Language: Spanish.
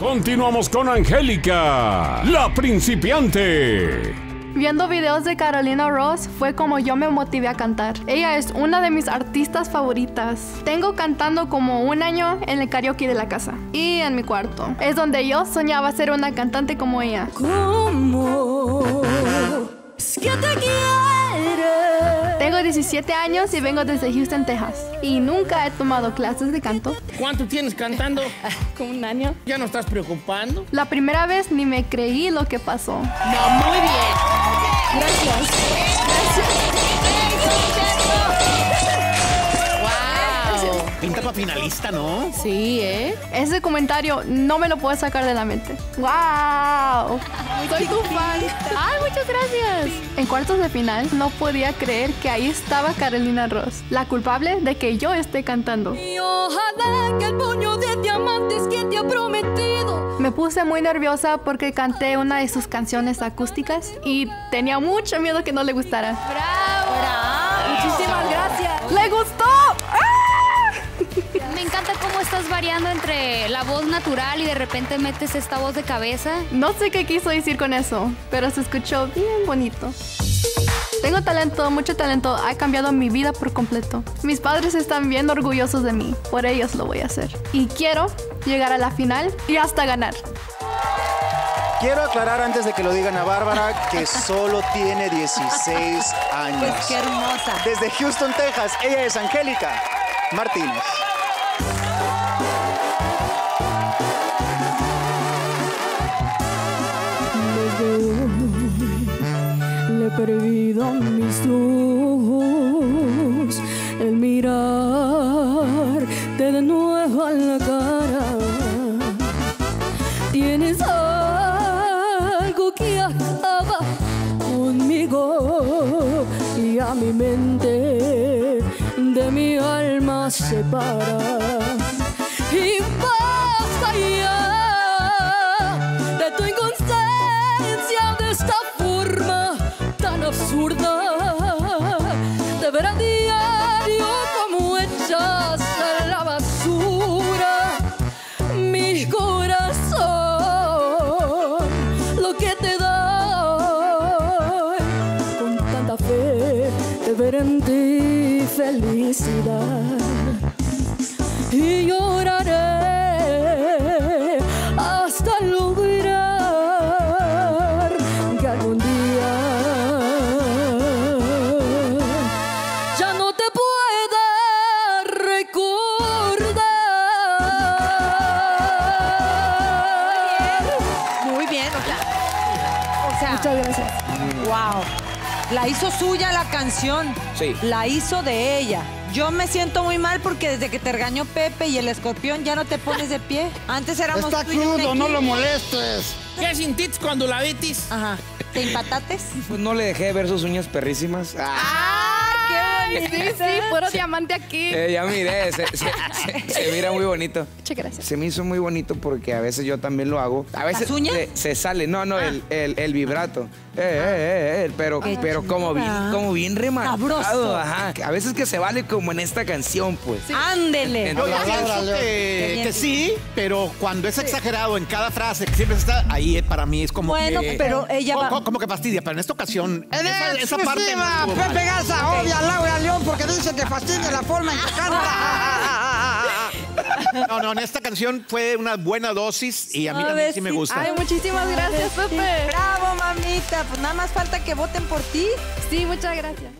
Continuamos con Angélica, la principiante. Viendo videos de Carolina Ross fue como yo me motivé a cantar. Ella es una de mis artistas favoritas. Tengo cantando como un año en el karaoke de la casa y en mi cuarto. Es donde yo soñaba ser una cantante como ella. ¿Cómo es que te quiere? Tengo 17 años y vengo desde Houston, Texas. Y nunca he tomado clases de canto. ¿Cuánto tienes cantando? Como un año. ¿Ya no estás preocupando? La primera vez ni me creí lo que pasó. No, muy bien. ¡Wow! Pinta finalista, ¿no? Sí, ¿eh? Ese comentario no me lo puedo sacar de la mente. ¡Wow! Soy tu fan. ¡Ay, muchas gracias! En cuartos de final no podía creer que ahí estaba Carolina Ross, la culpable de que yo esté cantando. Y ojalá que el puño de diamantes que te ha prometido. Me puse muy nerviosa porque canté una de sus canciones acústicas y tenía mucho miedo que no le gustara. ¡Bravo! Muchísimas gracias. ¡Le gustó! Variando entre la voz natural y de repente metes esta voz de cabeza. No sé qué quiso decir con eso, pero se escuchó bien bonito. Tengo talento, mucho talento, ha cambiado mi vida por completo. Mis padres están bien orgullosos de mí, por ellos lo voy a hacer. Y quiero llegar a la final y hasta ganar. Quiero aclarar antes de que lo digan a Bárbara que solo tiene 16 años. Pues qué hermosa. Desde Houston, Texas, ella es Angélica Martínez. Le he perdido mis ojos el mirar de nuevo a la cara. Tienes algo que acaba conmigo y a mi mente de mi alma separa. Y basta ya de tu inconsciencia ver en ti felicidad y lloraré hasta lograr que algún día ya no te pueda recordar. Muy bien, o sea, Muchas gracias. wow. La hizo suya la canción. Sí. La hizo de ella. Yo me siento muy mal porque desde que te regañó Pepe y el escorpión ya no te pones de pie. Antes éramos Está tú y yo crudo, no lo molestes. ¿Qué sintiste cuando la vitis? Ajá. ¿Te empatates? Pues no le dejé ver sus uñas perrísimas. Sí, sí, puro diamante aquí. Eh, ya miré, se, se- se- se mira muy bonito. Muchas gracias. Se me hizo muy bonito porque a veces yo también lo hago. A veces ¿Las uñas? le- se sale, no, no, el, el, el vibrato. Eh, eh, eh, eh, pero, Qué pero como bien, chulada. como bien remarcado. Sabroso. Ajá. A veces que se vale como en esta canción, pues. Ándele. Entonces- Yo pienso que, que sí, pero cuando es exagerado en cada frase, que siempre está ahí, eh, para mí es como Bueno, que... pero ella va- co- Como que fastidia, pero en esta ocasión... En esa, esa parte no. Pepe Garza odia a Laura porque dice que fastidia la forma en que canta. No, no, en esta canción fue una buena dosis y a mí también sí me gusta. Ay, muchísimas gracias, Pepe. Bravo, mamita. Pues nada más falta que voten por ti. Sí, muchas gracias.